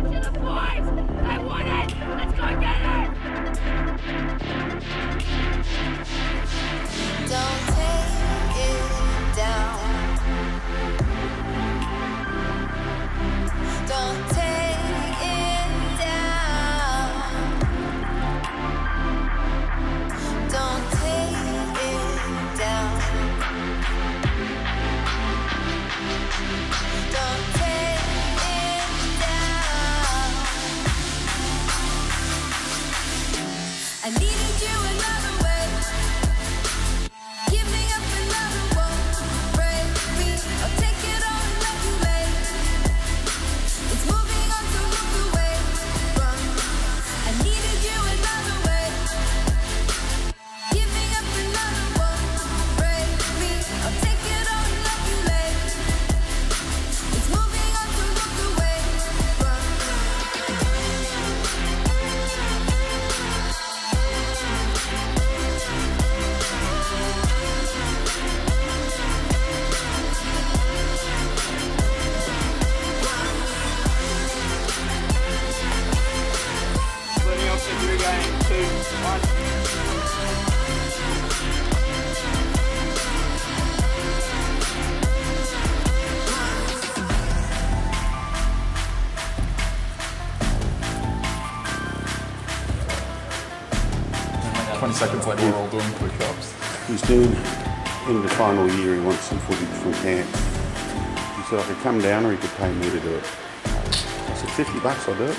closer to the floor. do another 20 seconds we're all doing push-ups. He's doing, in the final year, he wants some footage from camp. He said I could come down or he could pay me to do it. I said, 50 bucks, I'll do it.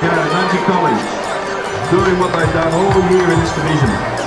Garrett Magic College, doing what they've done all year in this division.